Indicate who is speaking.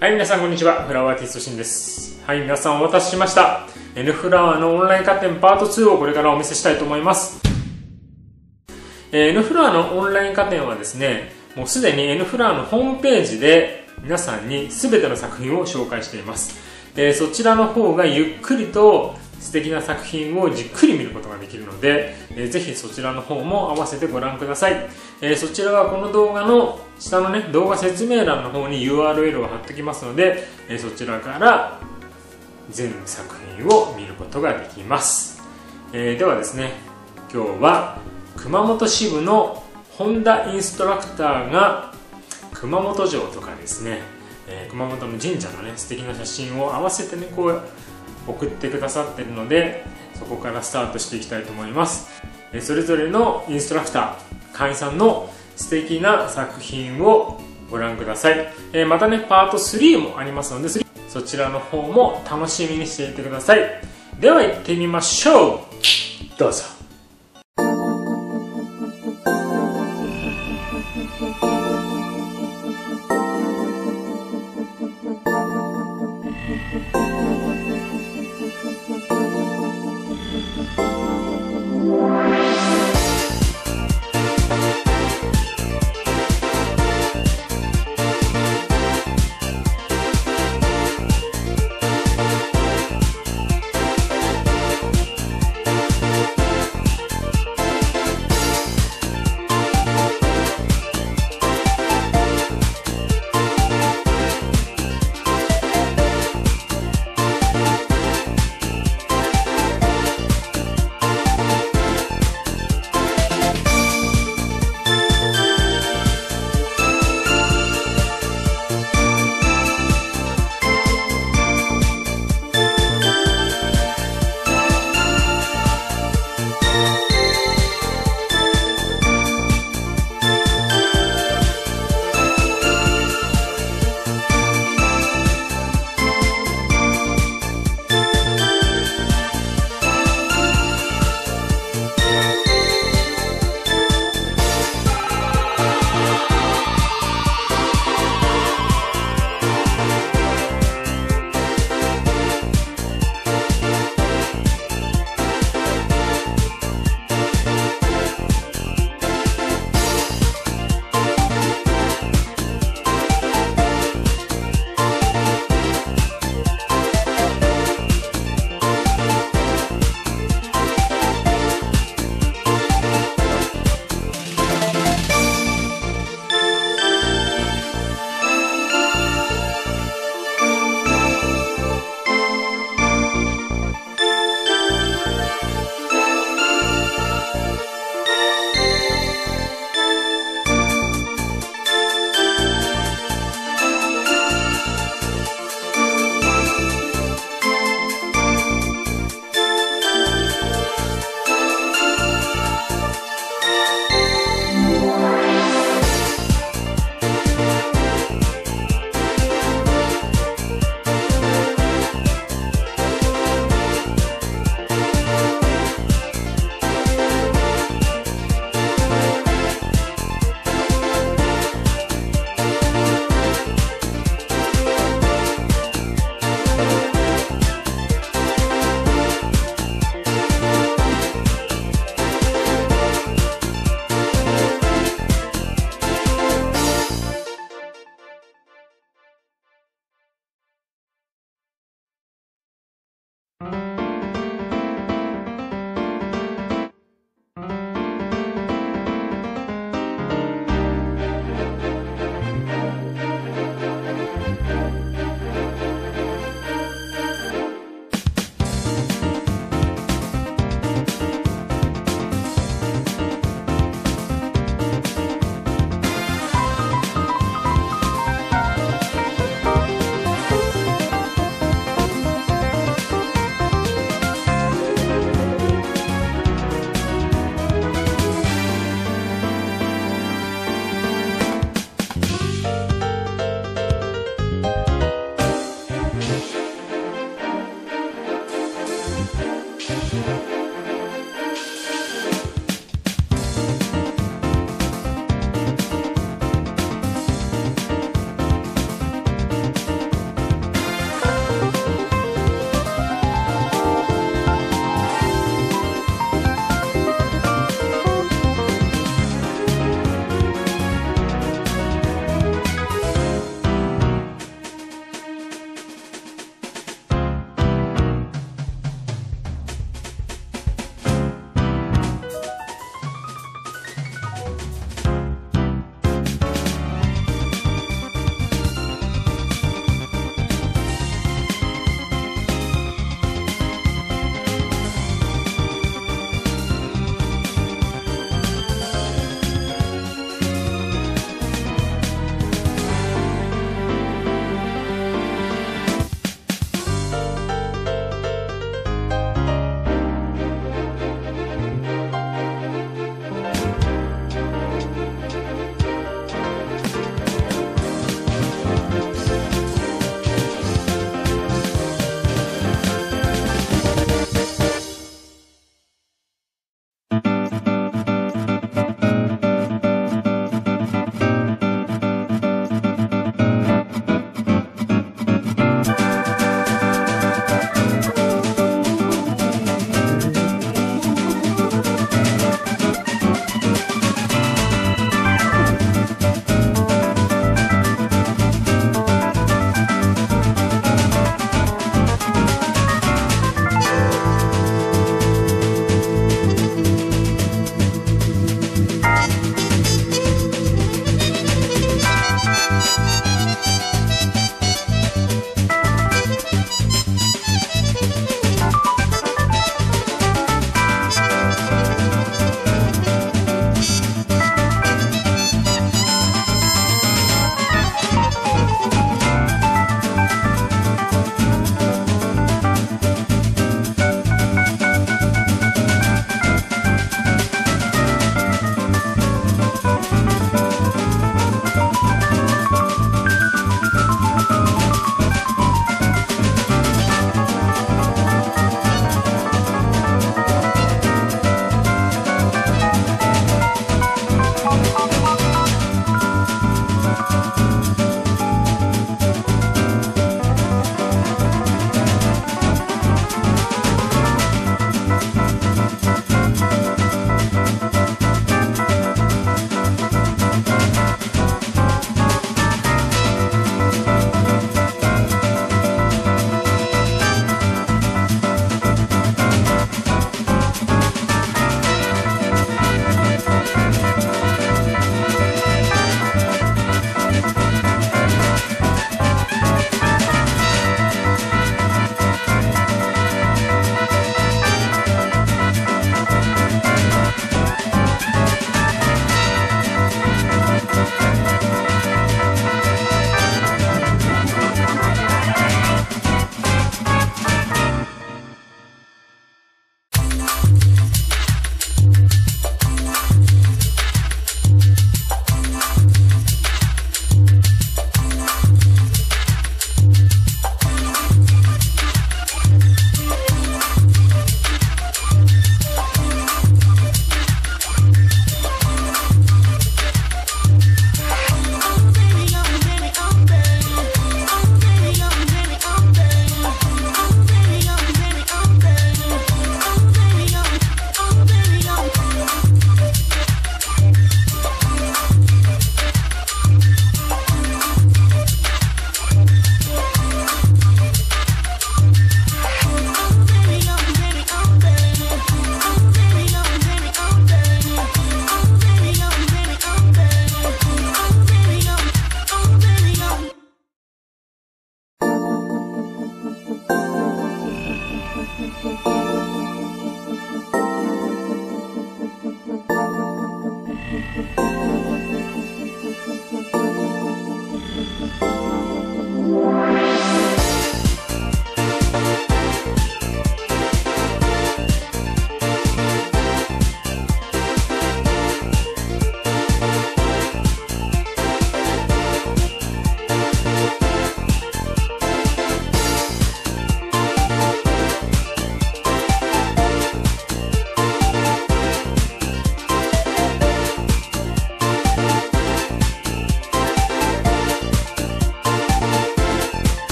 Speaker 1: はい、皆さんこんにちは。フラワーティストシンです。はい、皆さんお待たせしました。N フラワーのオンライン家電パート2をこれからお見せしたいと思います。え N フラワーのオンライン家電はですね、もうすでに N フラワーのホームページで皆さんに全ての作品を紹介しています。えそちらの方がゆっくりと素敵な作品をじっくり見ることができるので、えー、ぜひそちらの方も合わせてご覧ください、えー、そちらはこの動画の下のね動画説明欄の方に URL を貼っておきますので、えー、そちらから全作品を見ることができます、え、ではですね今日は熊本支部の本田インストラクターが熊本城とかですね、え、熊本の神社のね素敵な写真を合わせてねこう送ってくださってるのでそこからスタートしていきたいと思います。それぞれのインストラクター会員さんの素敵な作品をご覧ください。またねパート3もありますのでそちらの方も楽しみにしていてください。では行ってみましょう。どうぞ。